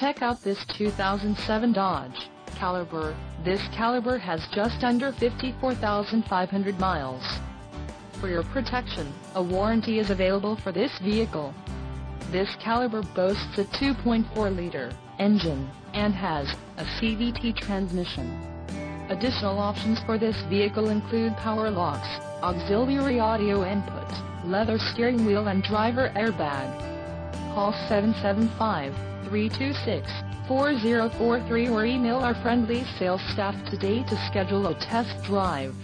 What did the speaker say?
Check out this 2007 Dodge Caliber. This Caliber has just under 54,500 miles. For your protection, a warranty is available for this vehicle. This Caliber boasts a 2.4-liter engine and has a CVT transmission. Additional options for this vehicle include power locks, auxiliary audio input, leather steering wheel and driver airbag. Call 775-326-4043 or email our friendly sales staff today to schedule a test drive.